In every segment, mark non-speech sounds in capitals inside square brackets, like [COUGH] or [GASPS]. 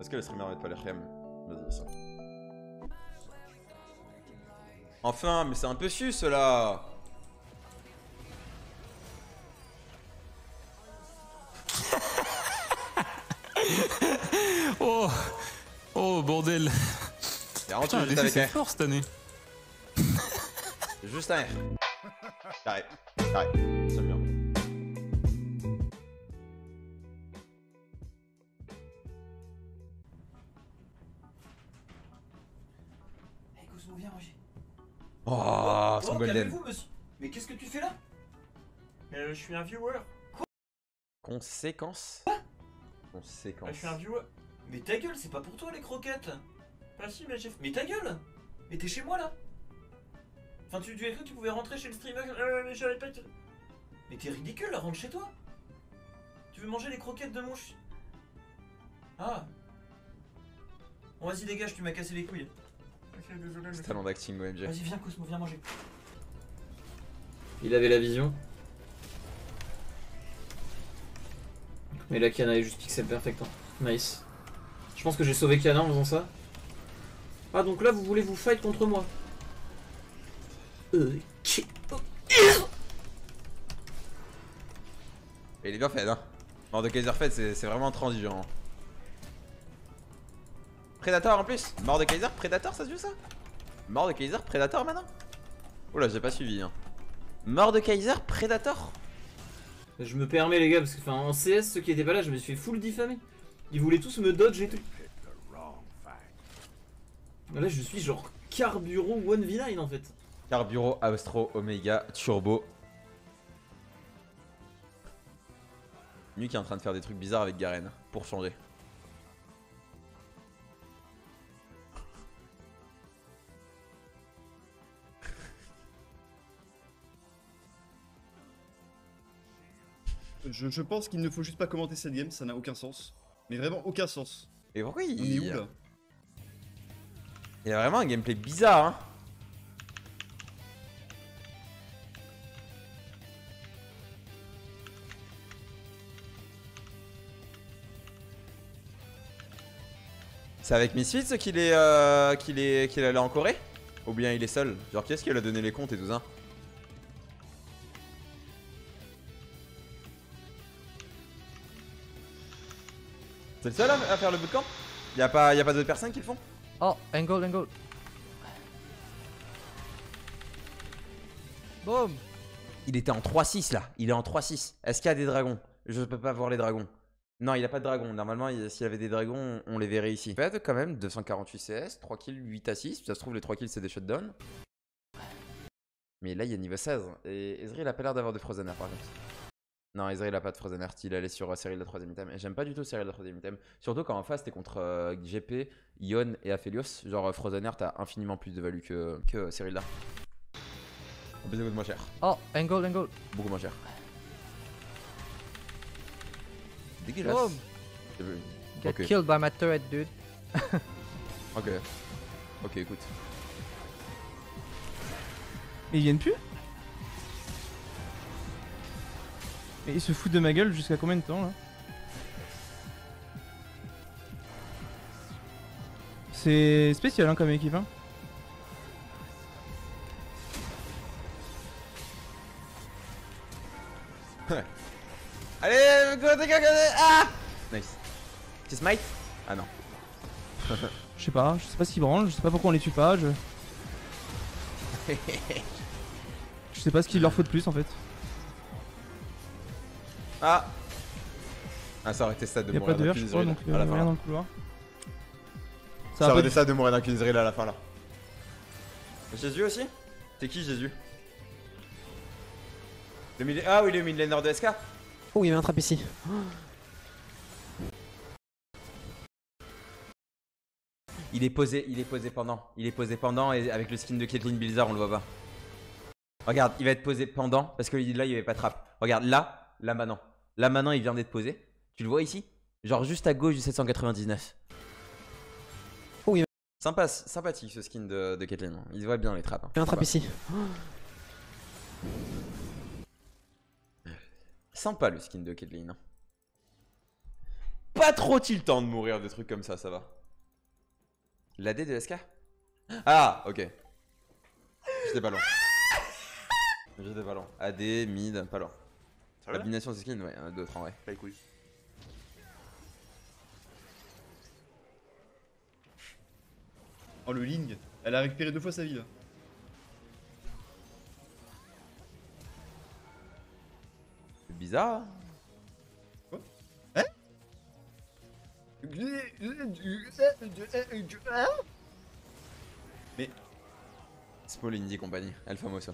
Est-ce que le streamer va être pas Vas-y, ça. Enfin, mais c'est un peu su cela [LAUGHS] Oh Oh bordel Putain, juste avec c'est fort cette année Juste un R. Carré. Carré. C'est bien. Golden. monsieur. Mais qu'est-ce que tu fais là? Euh, je suis un viewer. Conséquence Quoi? Conséquence. Euh, je suis un viewer. Mais ta gueule, c'est pas pour toi les croquettes. Pas si, mais j'ai. Mais ta gueule Mais t'es chez moi là Enfin, tu, tu as cru que tu pouvais rentrer chez le streamer Euh, mais j'avais pas. Mais t'es ridicule, là, rentre chez toi Tu veux manger les croquettes de mon ch... Ah Bon, vas-y, dégage, tu m'as cassé les couilles. Ok, désolé, C'est mais. talent d'acting OMG. Vas-y, viens, Cosmo, viens manger. Il avait la vision. Mais la Kiana est juste pixel perfect. hein. Nice. Je pense que j'ai sauvé Kiana en faisant ça. Ah donc là vous voulez vous fight contre moi Et il est bien fait, hein. Mort de Kaiser fait, c'est vraiment transigeant. Predator en plus Mort de Kaiser, Predator, ça se joue ça? Mort de Kaiser, Predator maintenant? Oula, j'ai pas suivi. Hein. Mort de Kaiser, Predator? Je me permets les gars parce que enfin, en CS ceux qui étaient pas là je me suis fait full diffamer. Ils voulaient tous me dodge et tout. Là je suis genre Carburo 1v9 en fait. Carburo, Austro, Omega, Turbo. Qui est en train de faire des trucs bizarres avec Garen, pour changer. Je, je pense qu'il ne faut juste pas commenter cette game, ça n'a aucun sens. Mais vraiment aucun sens. Et pourquoi il... On est où là Il a vraiment un gameplay bizarre, hein C'est avec Misfits qu'il est, euh, qu'il est, qu'il est allé en Corée? Ou bien il est seul? Genre qui est-ce qui lui a donné les comptes et tout ça? C'est le seul à, à faire le bootcamp Y'a pas, y a pas d'autres personnes qui le font Oh, angle, angle. Boom. Il était en 3-6 là, il est en 3-6. Est-ce qu'il y a des dragons? Je peux pas voir les dragons. Non, il a pas de dragons. Normalement, il- s'il y avait des dragons, on les verrait ici. Fait quand même 248 CS, 3 kills, 8 assists. Ça se trouve, les 3 kills, c'est des shutdowns. Mais là, il y a niveau 16. Et Ezreal a pas l'air d'avoir de Frozen par contre. Non, Ezreal a pas de Frozen Heart. Il allait sur euh, Cyril de 3ème item. Et j'aime pas du tout Cyril de 3ème item. Surtout quand en face, t'es contre euh, GP, Ion et Aphelios. Genre, euh, Frozen Heart a infiniment plus de value que, que Cyril là. En plus, ça coûte moins cher. Oh, angle, angle. Beaucoup moins cher. Dégueulasse. Boom. J'ai vu. Get Ok. killed by my turret, dude. [LAUGHS] Ok. Ok, écoute. Mais ils viennent plus? Mais ils se foutent de ma gueule jusqu'à combien de temps là C'est spécial hein, comme équipe hein. [LAUGHS] Allez, go, go, go, go, Ah Nice. Tu smite Ah non. [LAUGHS] Je sais pas, je sais pas qu'ils branlent, je sais pas pourquoi on les tue pas, je... [LAUGHS] je sais pas ce qu'il leur faut de plus en fait. Ah Ah, ça aurait été ça de mourir d'un donc à la fin, rien là. dans le couloir. Ça a aurait pas été ça de mourir d'un d'Israël à la fin là. Jésus aussi? C'est qui Jésus? Le mid- Ah oui, le midlaner de SK Oh, il y avait un trap ici. Il est posé, il est posé pendant. Il est posé pendant et avec le skin de Caitlyn Blizzard, on le voit pas. Regarde, il va être posé pendant parce que là, il y avait pas de trap. Regarde, là, là maintenant. Là maintenant, il vient d'être posé. Tu le vois ici? Genre juste à gauche du 799. Oh, il y avait Sympa, sympathique ce skin de, de Caitlyn. Il se voit bien les trappes. hein. un trap ici. Sympa le skin de Caitlyn. hein. pas trop tiltant de mourir des trucs comme ça, ça va. L'AD de SK Ah, ok. J'étais pas loin. J'étais pas loin. AD, mid, pas loin. Ça va Combination de skins, ouais, un, deux, trois, ouais. Pas les couilles. Oh le Ling, elle a récupéré deux fois sa vie là. C'est bizarre. hein Small Indie Company, Famoso.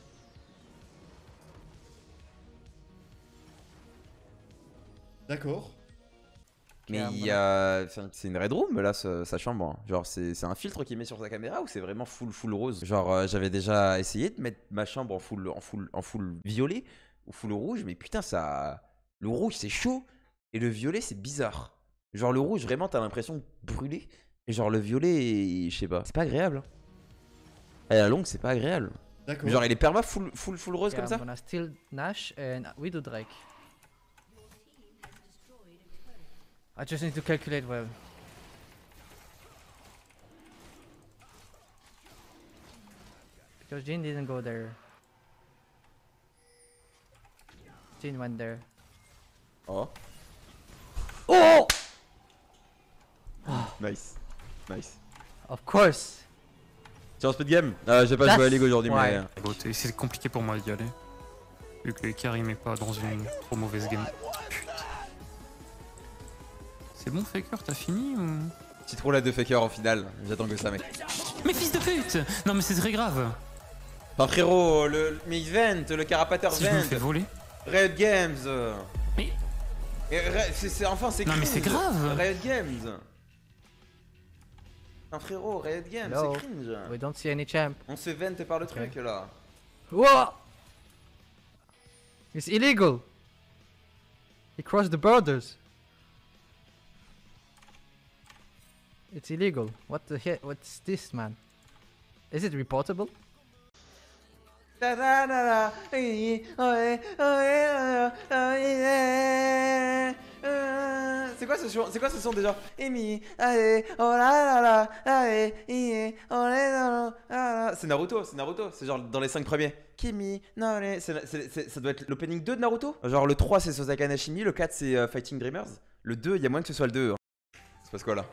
D'accord. Mais Clairement. il y a. C'est une red room là, sa, sa chambre. hein. Genre, c'est c'est un filtre qu'il met sur sa caméra ou c'est vraiment full full rose? Genre, euh, j'avais déjà essayé de mettre ma chambre en full, en full, en full violet ou full rouge, mais putain, ça. Le rouge c'est chaud et le violet c'est bizarre. Genre, le rouge vraiment t'as l'impression de brûler. Et genre, le violet, je sais pas, c'est pas agréable. hein. À la longue, c'est pas agréable. D'accord. Genre, il est perma full, full, full rose comme I'm ça? gonna steal Nash and Widow Drake. I just need to calculate well. Because Jin didn't go there. Jin went there. Oh. Oh [GASPS] Nice. Nice. Of course! Tiens, speed game euh, J'ai pas That's joué à League aujourd'hui, why. mais. Beauté. C'est compliqué pour moi d'y aller. Vu que Karim est pas dans une trop mauvaise game. C'est bon, Faker, t'as fini ou? Petit troll à deux fakers en finale. J'attends que ça, mec. Mais fils de pute Non, mais c'est très grave Enfin, frérot, le. Mais il vent, le carapateur Si je me vent. fais voler. Riot Games. Mais- c'est- enfin, c'est Non, mais c'est grave. Riot Games. Un frérot, Riot Games, c'est cringe. We don't see any champ. On se vente par le truc là. Whoa! It's illegal! He crossed the borders! It's illegal. What the heck? What's this, man? Is it reportable? C'est quoi ce son C'est quoi ce son déjà? C'est Naruto, c'est Naruto, c'est genre dans les 5 premiers. Kimi, non, ça doit être l'opening 2 de Naruto? Genre le 3 c'est Sosaka Nashimi, le 4 c'est euh, Fighting Dreamers, le 2 il y a moyen que ce soit le 2. hein. C'est passe quoi là?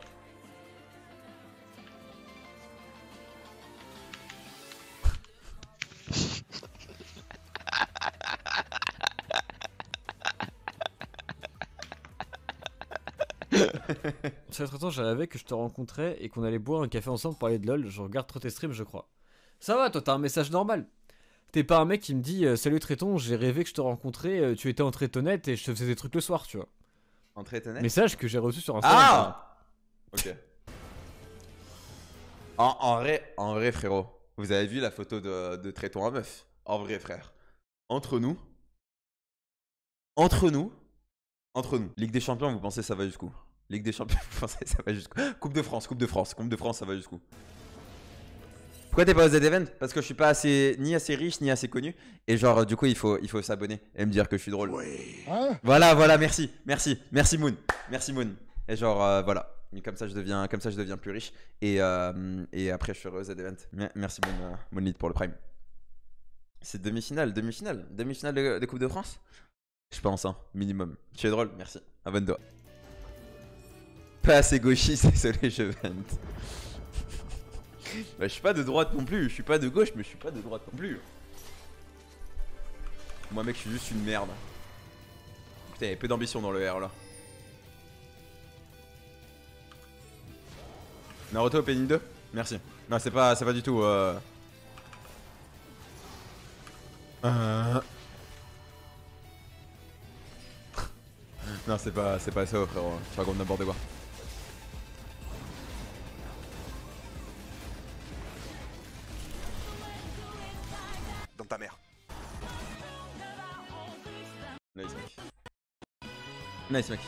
C'est très temps, je rêvais que je te rencontrais et qu'on allait boire un café ensemble pour parler de LoL. Je regarde trop tes streams, je crois. Ça va, toi, t'as un message normal. T'es pas un mec qui me dit euh, Salut Tréton, j'ai rêvé que je te rencontrais, euh, tu étais en trétonnette et je te faisais des trucs le soir, tu vois. Entrée étonnante Message que j'ai reçu sur Instagram. Ah Ok. En, en vrai, en vrai, frérot, vous avez vu la photo de, de Tréton à meuf? En vrai, frère. Entre nous, entre nous, entre nous. Ligue des Champions, vous pensez ça va jusqu'où? Ligue des Champions, [LAUGHS] pensez ça va jusqu'où? Coupe de France, Coupe de France, Coupe de France, ça va jusqu'où? Pourquoi t'es pas aux Z-Event Parce que je suis pas assez, ni assez riche, ni assez connu. Et genre, du coup, il faut, il faut s'abonner et me dire que je suis drôle. Voilà, voilà, merci, merci, merci Moon, merci Moon. Et genre, euh, voilà. Comme ça, je deviens, comme ça, je deviens plus riche. Et, euh, et après, je serai aux Z-Event. Me- Merci Moon, euh, Moonlit pour le Prime. C'est demi-finale, demi-finale, demi-finale de, de Coupe de France? Je pense, hein, minimum. Tu es drôle, merci. Abonne-toi. Pas assez gauchiste, [LAUGHS] désolé, je vente. bah, je suis pas de droite non plus, je suis pas de gauche, mais je suis pas de droite non plus. Moi, mec, je suis juste une merde. Putain, il y peu d'ambition dans le R là. Naruto opening 2 Merci. Non, c'est pas, c'est pas du tout. Euh... Euh. non, c'est pas, c'est pas ça, frérot. Je raconte n'importe quoi. Nice, mec. Nice, mec.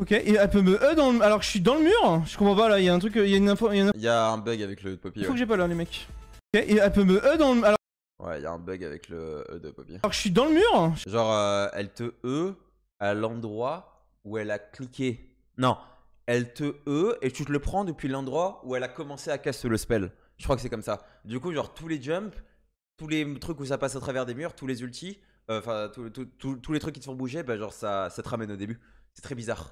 Ok, et elle peut me E dans le... Alors que je suis dans le mur Je comprends pas là, il y a un truc, il y a une info, il y a une Il y a un bug avec le poppy. info ouais. que j'ai pas là les mecs. Ok, et elle peut me E dans le... Alors Ouais, il y a un bug avec le E de Poppy. Alors que je suis dans le mur Genre, euh, elle te E à l'endroit où elle a cliqué. Non, elle te E et tu te le prends depuis l'endroit où elle a commencé à casser le spell. Je crois que c'est comme ça. Du coup, genre, tous les jumps, tous les trucs où ça passe à travers des murs, tous les ultis, euh, enfin, tous- les trucs qui te font bouger, bah, genre, ça, ça te ramène au début. C'est très bizarre.